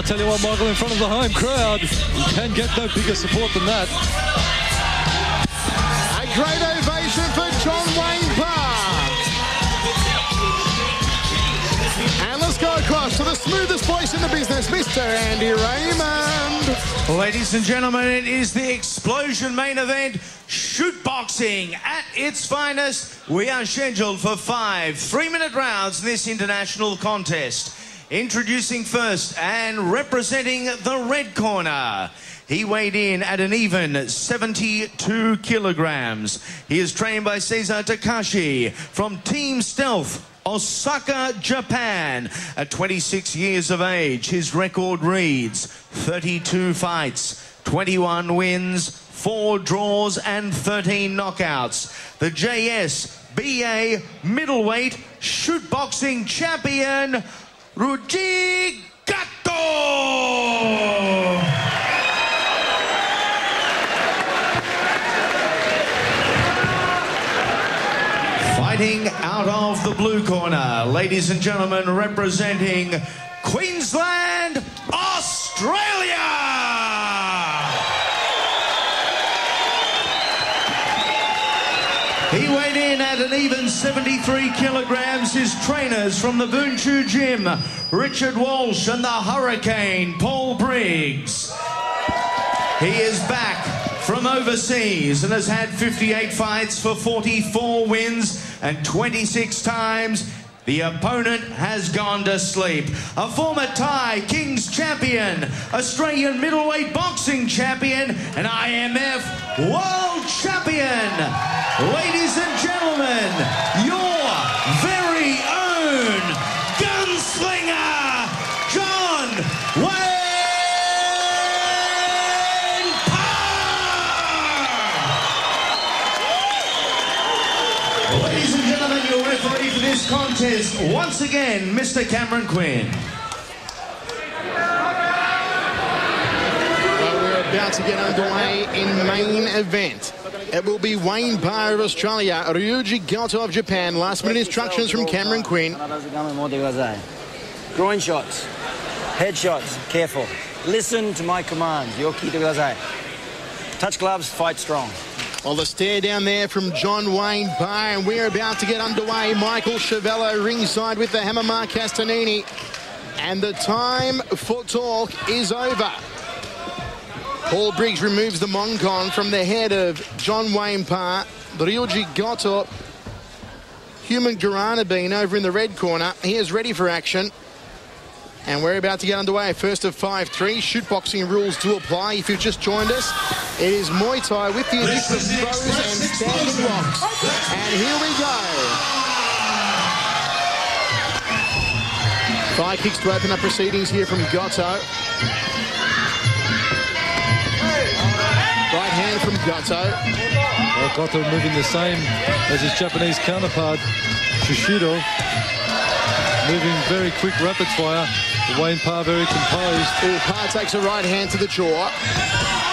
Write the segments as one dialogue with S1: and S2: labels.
S1: I tell you what, Michael, in front of the home crowd, you can get no bigger support than that.
S2: A great ovation for John Wayne Parr. And let's go across to the smoothest voice in the business, Mr. Andy Raymond.
S3: Ladies and gentlemen, it is the explosion main event. Shoot boxing at its finest. We are scheduled for five three-minute rounds in this international contest. Introducing first and representing the red corner. He weighed in at an even 72 kilograms. He is trained by Caesar Takeshi from Team Stealth, Osaka, Japan. At 26 years of age, his record reads 32 fights, 21 wins, 4 draws, and 13 knockouts. The JSBA middleweight shoot boxing champion, Ryuji Goto! Fighting out of the blue corner, ladies and gentlemen, representing Queensland, Australia! At an even 73 kilograms. His trainers from the Boonchu Gym, Richard Walsh and the Hurricane, Paul Briggs. He is back from overseas and has had 58 fights for 44 wins and 26 times. The opponent has gone to sleep. A former Thai Kings champion, Australian middleweight boxing champion, and IMF world champion. Ladies and gentlemen, your contest, once again, Mr. Cameron Quinn.
S2: Well, we're about to get underway in main event. It will be Wayne Parr of Australia, Ryuji Goto of Japan. Last minute instructions from Cameron Quinn.
S4: Groin shots, head shots, careful. Listen to my commands. Yoki de Touch gloves, fight strong.
S2: Well, the stare down there from John Wayne Parr, and we're about to get underway. Michael Schiavello ringside with the hammer Mark Castanini. And the time for talk is over. Paul Briggs removes the Mongkon from the head of John Wayne Parr. Ryuji Goto, Human Garana Bean over in the red corner. He is ready for action. And we're about to get underway. First of 5-3. Shoot boxing rules do apply if you've just joined us. It is Muay Thai with the addition of throws and standing blocks. And here we go. Thigh kicks to open up proceedings here from Goto. Right hand from Goto.
S1: Well, Goto moving the same as his Japanese counterpart, Shishido. Moving very quick, rapid fire. Wayne Parr very composed.
S2: Ooh, Parr takes a right hand to the jaw.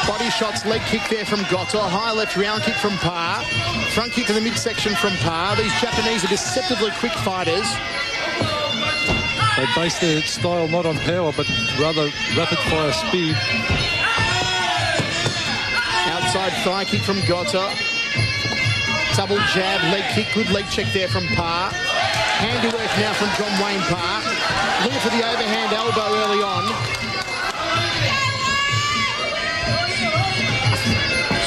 S2: Body shots, leg kick there from Goto. High left round kick from Parr. Front kick to the midsection from Parr. These Japanese are deceptively quick fighters.
S1: They base their style not on power, but rather rapid fire speed.
S2: Outside thigh kick from Goto. Double jab, leg kick, good leg check there from Parr. Handiwork now from John Wayne Parr. Looking for the overhand elbow early on.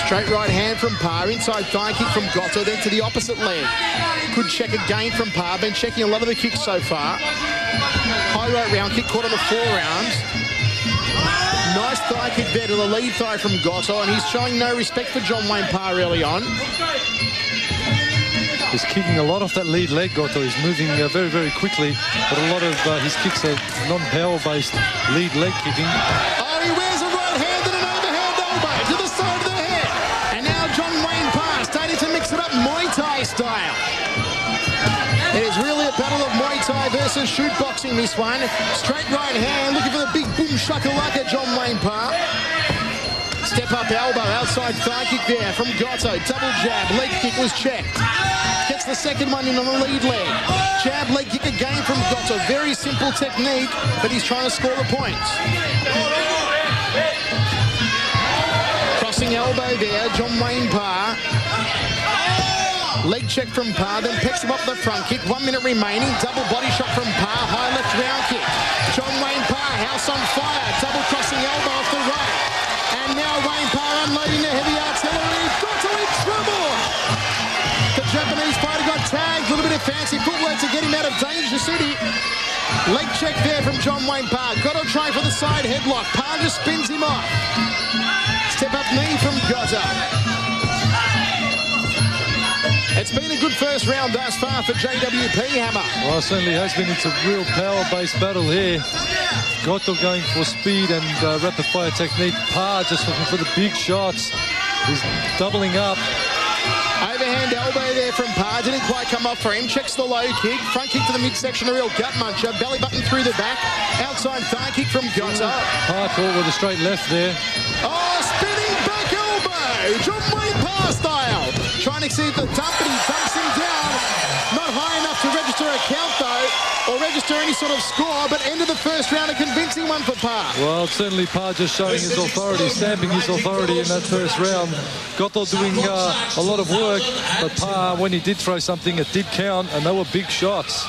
S2: Straight right hand from Parr, inside thigh kick from Goto, then to the opposite leg. Good check again from Parr, been checking a lot of the kicks so far. High right round kick, caught on the forearms. Nice thigh kick there to the lead thigh from Goto, and he's showing no respect for John Wayne Parr early on.
S1: He's kicking a lot off that lead leg, Goto. He's moving uh, very, very quickly, but a lot of uh, his kicks are non-power based lead leg kicking.
S2: Oh, he wears a right hand and an overhand elbow to the side of the head. And now John Wayne Parr starting to mix it up Muay Thai style. It is really a battle of Muay Thai versus shoot boxing, this one. Straight right hand, looking for the big boom shakalaka, John Wayne Parr. Step up elbow, outside thigh kick there from Goto. Double jab, leg kick was checked. The second one in on the lead leg. Jab leg kick again from Goto. Very simple technique, but he's trying to score the points. Crossing elbow there, John Wayne Parr. Leg check from Parr, then picks him up the front kick. One minute remaining. Double body shot from Parr. High left round kick. John Wayne Parr, house on fire. Double crossing elbow off the right. And now Wayne Parr unloading the heavy of danger city. Leg check there from John Wayne Parr. Got to try for the side headlock. Parr just spins him off. Step up knee from Goto. It's been a good first round thus far for JWP Hammer.
S1: Well, it certainly has been. It's a real power-based battle here. Goto going for speed and uh, rapid-fire technique. Parr just looking for the big shots. He's doubling up.
S2: Overhand elbow there from Parr. Didn't quite come off for him. Checks the low kick. Front kick to the midsection. A real gut muncher. Belly button through the back. Outside thigh kick from.
S1: Parr caught with a straight left there.
S2: Oh, spinning back elbow. John Wayne Parr style. Trying to see the dump, but he dumps him down. Not high enough to register a count, though, or register any sort of score, but end of the first round, a convincing one for Parr.
S1: Well, certainly Parr just showing his authority, stamping his authority in that first round. Goto doing uh, a lot of work, but Parr, when he did throw something, it did count, and they were big shots.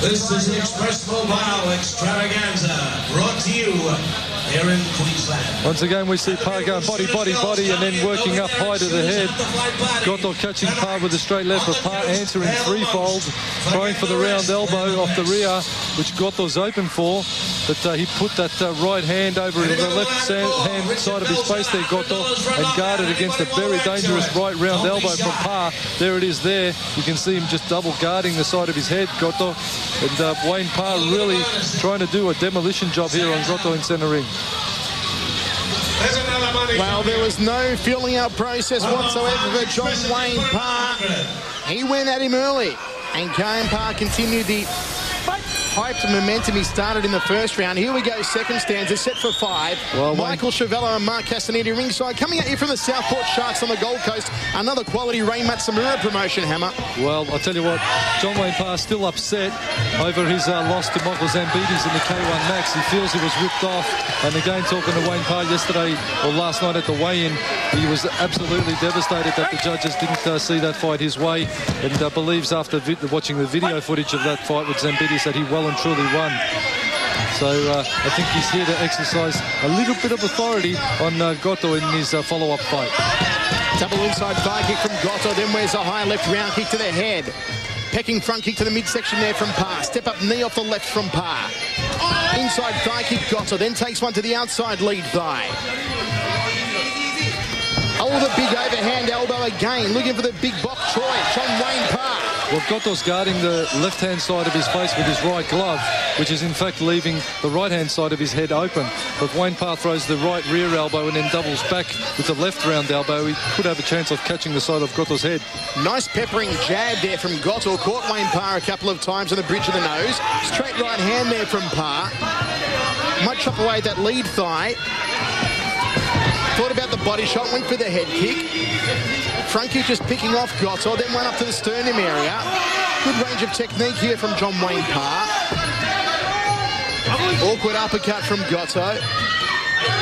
S5: This is the Express Mobile Extravaganza, brought to you here in Queensland.
S1: Once again, we see Parr going body, body, body, and then working up high to the head. Goto catching Parr with a straight left, but Parr answering threefold, trying for the round elbow off the rear, which Goto's open for. But uh, he put that uh, right hand over the left hand side of his face there, Goto, and guarded against a very dangerous right round elbow from Parr. There it is there. You can see him just double guarding the side of his head, Goto. And uh, Wayne Parr really trying to do a demolition job here on Goto in centre ring.
S2: Well, there was no filling out process whatsoever for John Wayne Parr. He went at him early, and Wayne Parr continued the hyped momentum he started in the first round. Here we go, second stanza, set for five.
S1: Well,
S2: Michael Schiavello and Mark Castanini ringside. Coming at you from the Southport Sharks on the Gold Coast. Another quality Ray Matsumura promotion, Hammer.
S1: Well, I'll tell you what, John Wayne Parr still upset over his uh, loss to Michael Zambidis in the K1 Max. He feels he was ripped off. And again, talking to Wayne Parr yesterday or last night at the weigh-in, he was absolutely devastated that the judges didn't uh, see that fight his way and uh, believes after watching the video footage of that fight with Zambidis that he well and truly won. So uh, I think he's here to exercise a little bit of authority on uh, Goto in his uh, follow-up fight.
S2: Double inside thigh kick from Goto, then where's a high left round kick to the head. Pecking front kick to the midsection there from Parr. Step up knee off the left from Parr. Inside thigh kick Goto, then takes one to the outside lead thigh. Oh, the big overhand elbow again. Looking for the big bok choy. John Wayne Parr.
S1: Well, Goto's guarding the left-hand side of his face with his right glove, which is in fact leaving the right-hand side of his head open. But Wayne Parr throws the right rear elbow and then doubles back with the left round elbow. He could have a chance of catching the side of Goto's head.
S2: Nice peppering jab there from Goto. Caught Wayne Parr a couple of times on the bridge of the nose. Straight right hand there from Parr. Might chop away that lead thigh. Thought about the body shot, went for the head kick. Front kick just picking off Goto, then went up to the sternum area. Good range of technique here from John Wayne Parr. Awkward uppercut from Goto.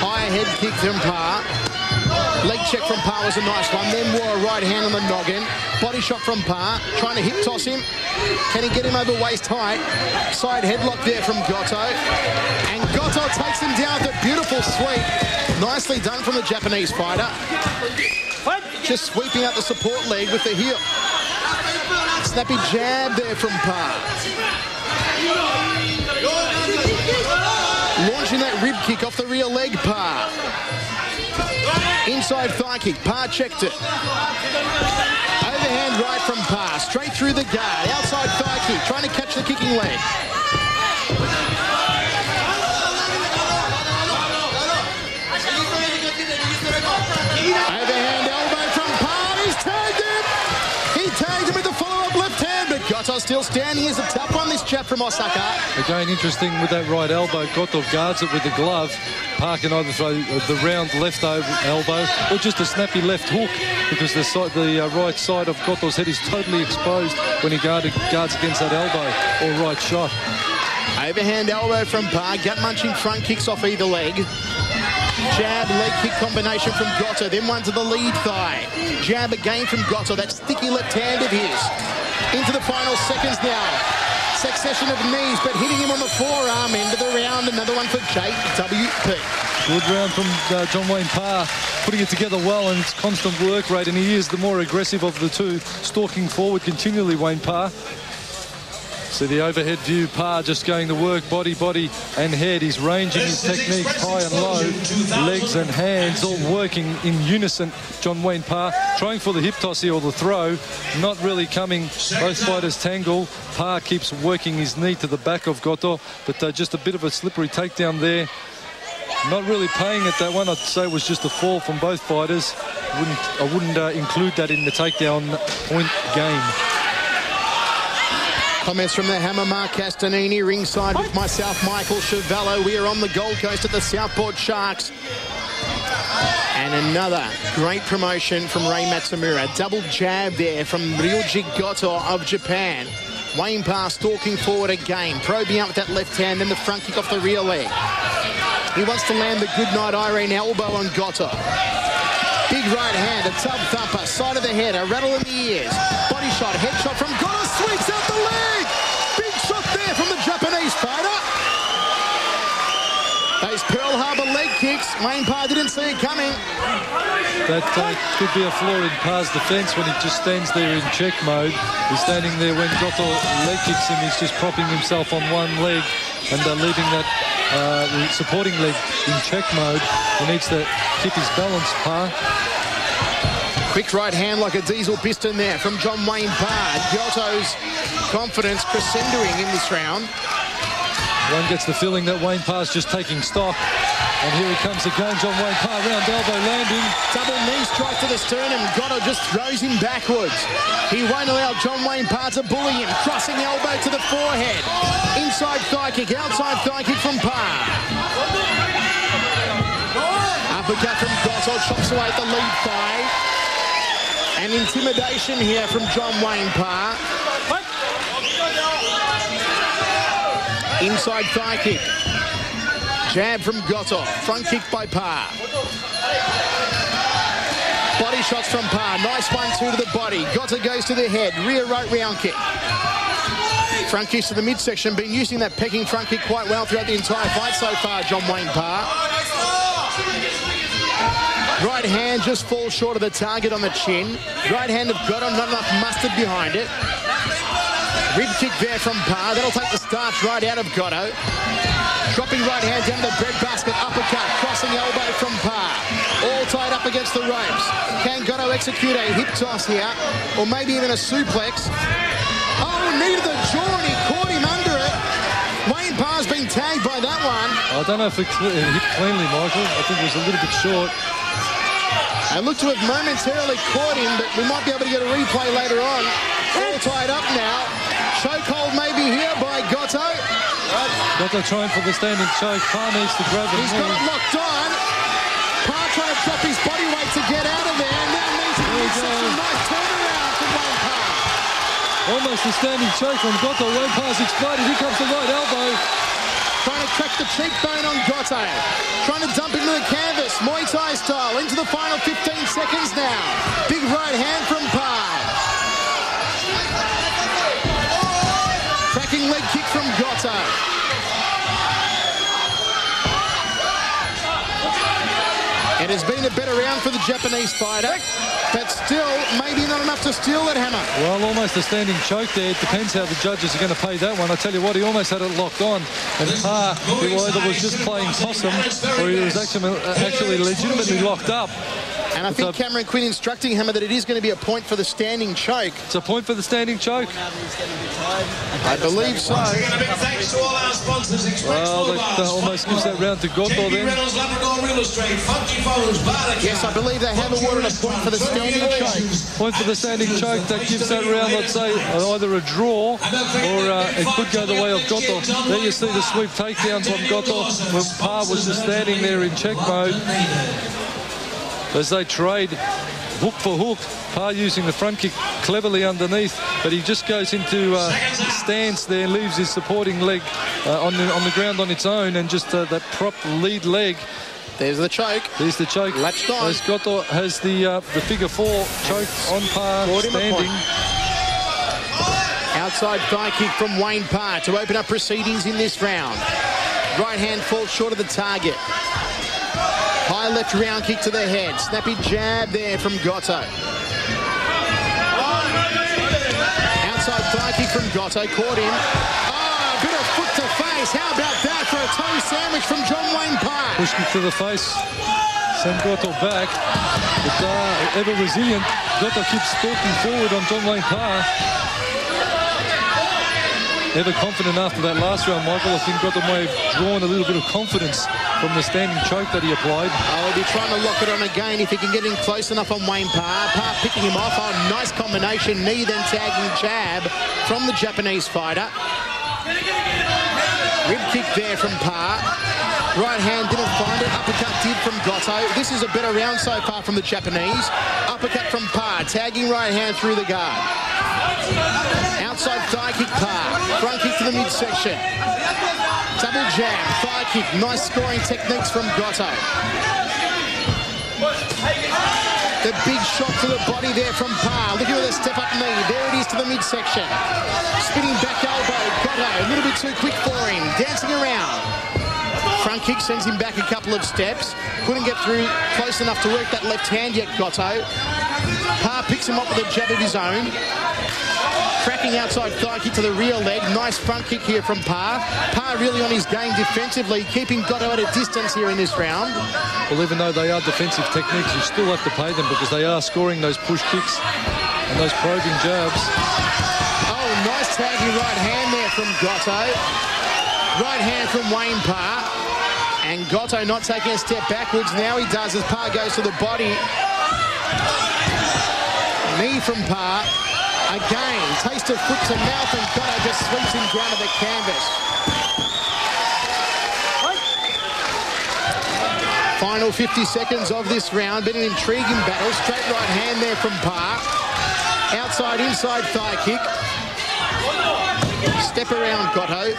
S2: High head kick from Parr. Leg check from Parr was a nice one. Then wore a right hand on the noggin. Body shot from Parr. Trying to hip toss him. Can he get him over waist height? Side headlock there from Goto. And Goto takes him down with a beautiful sweep. Nicely done from the Japanese fighter. Just sweeping out the support leg with the heel. Snappy jab there from Parr. Launching that rib kick off the rear leg, Parr. Inside thigh kick, Parr checked it. Overhand right from Parr, straight through the guard. Outside thigh kick, trying to catch the kicking leg. Goto still standing. Is a tough one, this chap from Osaka.
S1: Again, interesting with that right elbow. Goto guards it with the glove. Parr can either throw the round left elbow or just a snappy left hook because the, side, the uh, right side of Goto's head is totally exposed when he guard, guards against that elbow or right shot.
S2: Overhand elbow from Parr. Gut munching front kicks off either leg. Jab, leg kick combination from Goto. Then one to the lead thigh. Jab again from Goto. That sticky left hand of his. Into the final seconds now succession of knees, but hitting him on the forearm end of the round. Another one for JWP.
S1: Good round from uh, John Wayne Parr, putting it together well, and constant work rate, and he is the more aggressive of the two, stalking forward continually, Wayne Parr. See the overhead view, Parr just going to work, body, body and head. He's ranging his techniques high and low, legs and hands all working in unison. John Wayne Parr trying for the hip toss here or the throw, not really coming. Both fighters tangle. Parr keeps working his knee to the back of Goto, but uh, just a bit of a slippery takedown there. Not really paying it that one. I'd say it was just a fall from both fighters. Wouldn't, I wouldn't uh, include that in the takedown point game.
S2: Comments from the hammer, Mark Castanini, ringside with myself, Michael Schiavello. We are on the Gold Coast at the Southport Sharks. And another great promotion from Ray Matsumura. Double jab there from Ryuji Goto of Japan. Wayne Parr stalking forward again, probing out with that left hand, then the front kick off the rear leg. He wants to land the goodnight Irene elbow on Goto. Big right hand, a tub thumper, side of the head, a rattle in the ears. Body shot, head shot from Goto, sweeps out the leg! Fighter. Those Pearl Harbor leg kicks. Wayne Parr didn't see it coming.
S1: That uh, could be a flaw in Parr's defence when he just stands there in check mode. He's standing there when Goto leg kicks him. He's just propping himself on one leg and uh, leaving that uh, supporting leg in check mode. He needs to keep his balance, Parr.
S2: Quick right hand like a diesel piston there from John Wayne Parr. Goto's confidence crescendoing in this round.
S1: One gets the feeling that Wayne Parr's just taking stock. And here he comes again, John Wayne Parr, round elbow landing.
S2: Double knee strike to the sternum. Goto just throws him backwards. He won't allow John Wayne Parr to bully him. Crossing elbow to the forehead. Inside thigh kick, outside thigh kick from Parr. Uppercut from Goto, chops away at the lead thigh. And intimidation here from John Wayne Parr. Inside thigh kick. Jab from Goto. Front kick by Parr. Body shots from Parr. Nice one, two to the body. Goto goes to the head. Rear right round kick. Front kicks to the midsection. Been using that pecking front kick quite well throughout the entire fight so far, John Wayne Parr. Right hand just falls short of the target on the chin. Right hand of Goto, not enough mustard behind it. Rib kick there from Parr. That'll take the starch right out of Goto. Dropping right hand down the breadbasket. Uppercut. Crossing elbow from Parr. All tied up against the ropes. Can Goto execute a hip toss here? Or maybe even a suplex? Oh, knee to the jaw and he caught him under it. Wayne Parr's been tagged by that one.
S1: I don't know if it hit cleanly, Michael. I think it was a little bit short.
S2: I look to have momentarily caught him, but we might be able to get a replay later on. All tied up now. Chokehold maybe here by Goto.
S1: Goto trying for the standing choke. Parr needs to grab it.
S2: He's got it locked on. Parr trying to drop his body weight to get out of there. And now meeting midsection. Nice turnaround from Wayne Parr.
S1: Almost a standing choke from Goto. Wayne Parr's exploded. Here comes the right elbow.
S2: Trying to crack the cheekbone on Goto. Trying to dump into the canvas. Muay Thai style. Into the final 15 seconds now. Big right hand from Parr. Cracking leg kick from Goto. It has been a better round for the Japanese fighter, but still maybe not enough to steal that hammer.
S1: Well, almost a standing choke there. It depends how the judges are going to pay that one. I tell you what, he almost had it locked on. And Parr, who either was just playing possum or he was actually, actually legitimately locked up.
S2: And I think Cameron Quinn instructing Hammer that it is going to be a point for the standing choke.
S1: It's a point for the standing choke.
S2: I believe so.
S5: Once again, a big thanks to all our sponsors, Express
S1: Well, that,
S5: Mobile,
S1: that almost gives that round to Goto then.
S5: Real Estate, Funky Phones,
S2: Yes, I believe they have awarded a point for the standing choke.
S1: Point for the standing choke. That gives that round, I'd say, either a draw or uh, it could go the way of Goto. There you see the sweep takedown from Goto when Parr was just standing there in check mode as they trade hook for hook. Parr using the front kick cleverly underneath, but he just goes into uh, stance there, leaves his supporting leg uh, on, the, on the ground on its own, and just uh, that prop lead leg.
S2: There's the choke.
S1: There's the choke.
S2: Latched on.
S1: As Goto has the uh, the figure four choke on Parr,
S2: Brought him a
S1: standing.
S2: Outside thigh kick from Wayne Parr to open up proceedings in this round. Right hand falls short of the target. High left round kick to the head. Snappy jab there from Goto. Outside thigh kick from Goto. Caught him. Oh, a bit of foot to face. How about that for a toe sandwich from John Wayne Parr?
S1: Push kick to the face. Send Goto back. But uh, ever resilient. Goto keeps stalking forward on John Wayne Parr. Ever confident after that last round, Michael. I think Goto may have drawn a little bit of confidence from the standing choke that he applied.
S2: Oh, he'll be trying to lock it on again if he can get in close enough on Wayne Parr. Parr picking him off. Oh, nice combination. Knee then tagging jab from the Japanese fighter. Rib kick there from Parr. Right hand didn't find it. Uppercut did from Goto. This is a better round so far from the Japanese. Uppercut from Parr. Tagging right hand through the guard. Outside thigh kick Parr. Front kick to the midsection. Double jab, thigh kick, nice scoring techniques from Goto. The big shot to the body there from Parr. Looking at the step up knee. There it is to the midsection. Spinning back elbow. Goto, a little bit too quick for him. Dancing around. Front kick sends him back a couple of steps. Couldn't get through close enough to work that left hand yet, Goto. Parr picks him up with a jab of his own. Cracking outside thigh kick to the rear leg. Nice front kick here from Parr. Parr really on his game defensively, keeping Goto at a distance here in this round.
S1: Well, even though they are defensive techniques, you still have to pay them because they are scoring those push kicks and those probing jabs.
S2: Oh, nice tagging right hand there from Goto. Right hand from Wayne Parr. And Goto not taking a step backwards. Now he does as Parr goes to the body. Knee from Parr. Again, taste of foot to mouth and Goto just sweeps him down to the canvas. Final 50 seconds of this round. Been an intriguing battle. Straight right hand there from Parr. Outside, inside thigh kick. Step around Goto.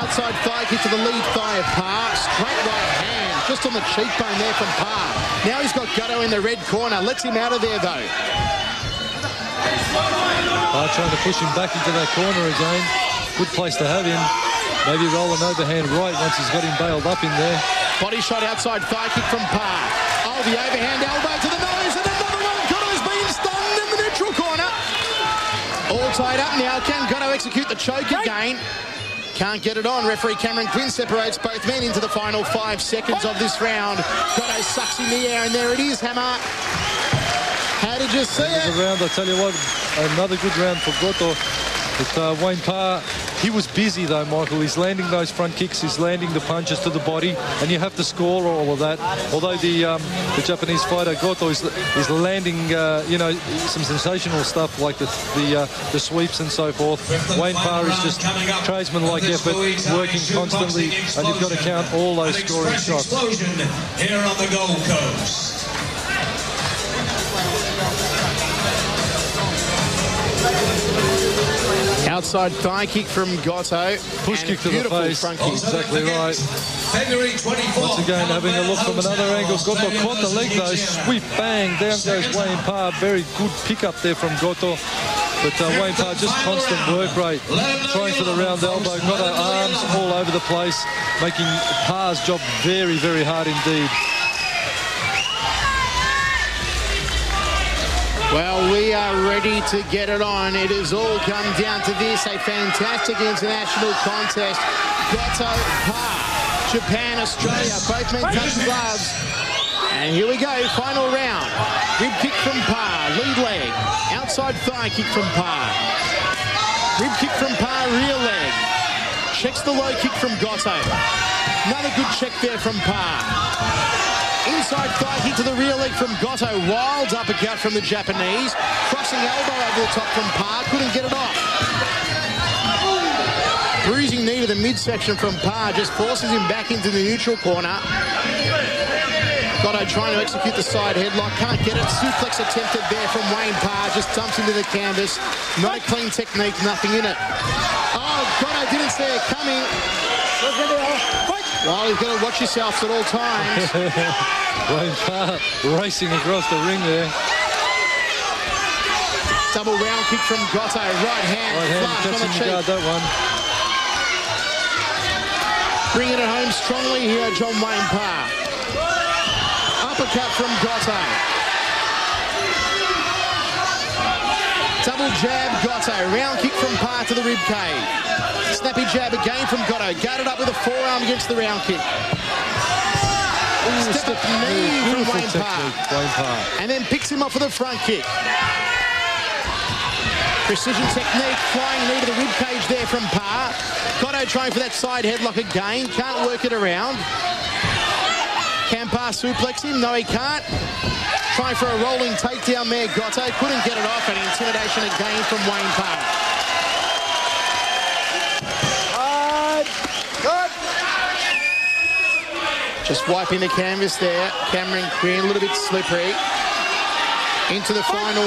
S2: Outside thigh kick to the lead thigh of Parr. Straight right hand, just on the cheekbone there from Parr. Now he's got Goto in the red corner. Lets him out of there though.
S1: Parr trying to push him back into that corner again. Good place to have him. Maybe roll an overhand right once he's got him bailed up in there.
S2: Body shot outside thigh kick from Parr. Oh, the overhand elbow to the nose and another one. Goto's been stunned in the neutral corner. All tied up now. Can Goto execute the choke again? Can't get it on. Referee Cameron Quinn separates both men into the final five seconds of this round. Goto sucks in the air, and there it is, Hammer. How did you see it?
S1: round, I tell you what, another good round for Goto. But uh, Wayne Parr, he was busy though, Michael. He's landing those front kicks, he's landing the punches to the body, and you have to score all of that. Although the um, the Japanese fighter Goto is, is landing, uh, you know, some sensational stuff like the the, uh, the sweeps and so forth. Wayne Parr is just tradesman-like effort, working constantly, and you've got to count all those scoring shots.
S5: Here on the Gold Coast.
S2: Outside thigh kick from Goto.
S1: Push kick to the
S2: beautiful
S1: face.
S2: Front kick.
S1: Exactly right.
S5: February 24th.
S1: Once again, having a look from another angle. Goto caught the leg though. Sweep, bang. Down goes Wayne Parr. Very good pickup there from Goto. But uh, Wayne Parr just constant work rate. Trying for the round elbow. Goto arms all over the place. Making Parr's job very, very hard indeed.
S2: Well, we are ready to get it on. It has all come down to this. A fantastic international contest. Goto Parr, Japan, Australia, both men touch gloves. And And here we go, final round. Rib kick from Parr, lead leg. Outside thigh kick from Parr. Rib kick from Parr, rear leg. Checks the low kick from Goto. Another good check there from Parr. Inside kick to the rear leg from Goto. Wild uppercut from the Japanese. Crossing elbow over the top from Parr. Couldn't get it off. Bruising knee to the midsection from Parr just forces him back into the neutral corner. Goto trying to execute the side headlock. Can't get it. Suplex attempted there from Wayne Parr. Just dumps into the canvas. No clean technique, nothing in it. Oh, Goto didn't see it coming. Uh, Well, you've got to watch yourselves at all times.
S1: Wayne Parr uh, racing across the ring there.
S2: Double round kick from Goto. Right hand,
S1: Right hand
S2: flush on the cheek.
S1: guard that one.
S2: Bringing it home strongly here, John Wayne Parr. Uppercut from Goto. Double jab, Goto. Round kick from Parr to the rib cage. Snappy jab again from Goto. Guarded up with a forearm against the round kick.
S1: Ooh,
S2: Step up knee from Wayne Parr.
S1: Wayne Parr.
S2: And then picks him up for the front kick. Precision technique, flying knee to the rib cage there from Parr. Goto trying for that side headlock again. Can't work it around. Can Parr suplex him? No, he can't. Trying for a rolling takedown there, Goto. Couldn't get it off, and intimidation again from Wayne Parr. Just wiping the canvas there. Cameron Quinn, a little bit slippery. Into the final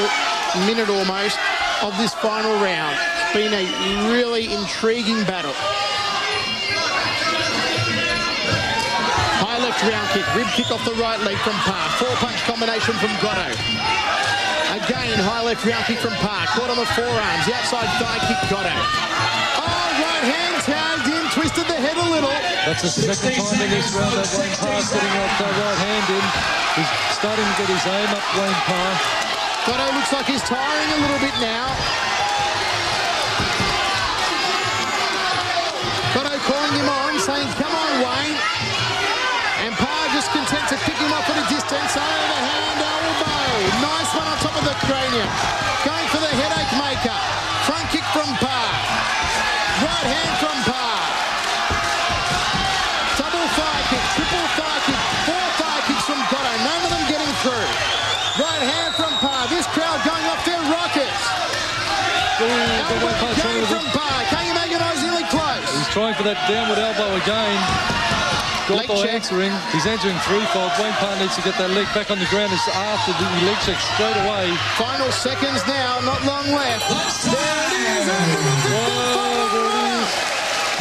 S2: minute almost of this final round. Been a really intriguing battle. Round kick, rib kick off the right leg from Parr. Four punch combination from Goto. Again, high left round kick from Parr. Caught on the forearms. The outside thigh kick, Goto. Oh, right hand tagged in, twisted the head a little.
S1: That's the second time in this round that Wayne Parr's getting that uh, right hand in. He's starting to get his aim up, Wayne Parr.
S2: Goto looks like he's tiring a little bit now. One on top of the cranium. Going for the headache maker. Front kick from Parr. Right hand from Parr. Double thigh kick, triple thigh kick, four thigh kicks from Goto. None of them getting through. Right hand from Parr. This crowd going off their rockets.
S1: Ooh, but Wayne
S2: Elbow going from Parr. Can you make it Ozily close?
S1: He's trying for that downward elbow again.
S2: Check.
S1: answering. He's answering threefold. Wayne Parr needs to get that leg back on the ground. It's after the leg check straight away.
S2: Final seconds now, not long left. There it is.
S1: There it is.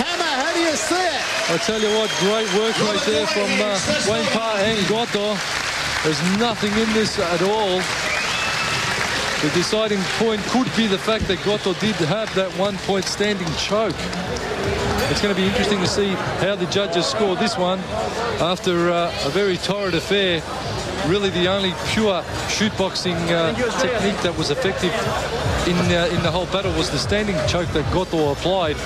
S2: Hammer, how do you see it?
S1: I tell you what, great work right there from uh, Wayne Parr and Goto. There's nothing in this at all. The deciding point could be the fact that Goto did have that one-point standing choke. It's going to be interesting to see how the judges score this one after uh, a very torrid affair. Really, the only pure shoot boxing uh, technique that was effective in uh, in the whole battle was the standing choke that Goto applied.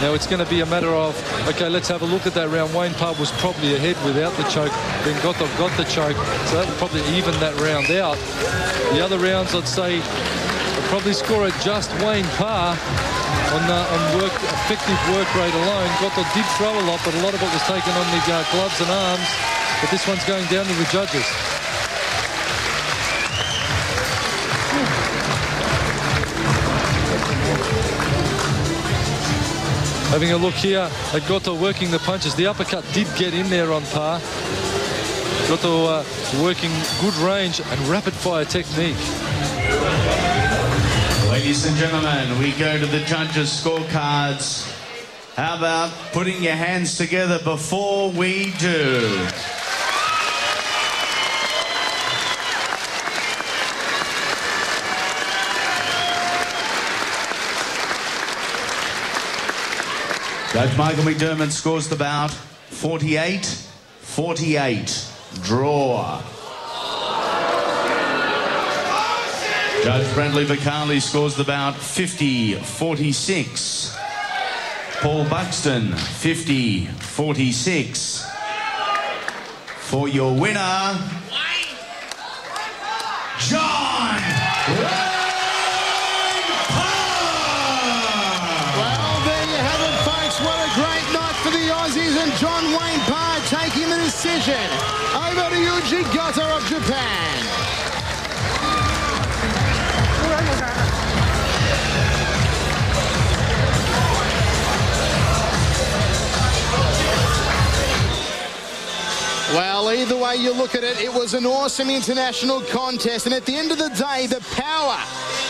S1: Now it's going to be a matter of okay, let's have a look at that round. Wayne Parr was probably ahead without the choke. Then Goto got the choke, so that will probably even that round out. The other rounds, I'd say, probably score at just Wayne Parr on, on work, effective work rate alone. Goto did throw a lot, but a lot of it was taken on the uh, gloves and arms. But this one's going down to the judges. Having a look here at Goto working the punches. The uppercut did get in there on Parr. Goto uh, working good range and rapid fire technique.
S3: Ladies and gentlemen, we go to the judges' scorecards. How about putting your hands together before we do? Judge Michael McDermott scores the bout 48 48. Draw. Judge Bradley Vicali scores the bout 50-46. Paul Buxton, 50-46. For your winner, John
S2: Well, there you have it, folks. What a great night for the Aussies and John Wayne Parr taking the decision. Over to Yuji Goto of Japan. Well, either way you look at it, it was an awesome international contest. And at the end of the day, the power,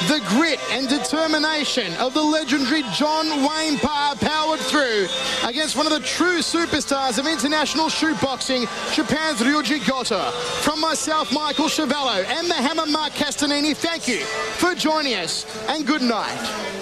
S2: the grit and determination of the legendary John Wayne Parr powered through against one of the true superstars of international shootboxing, Japan's Ryuji Goto. From myself, Michael Schiavello, and the hammer Mark Castanini, thank you for joining us and good night.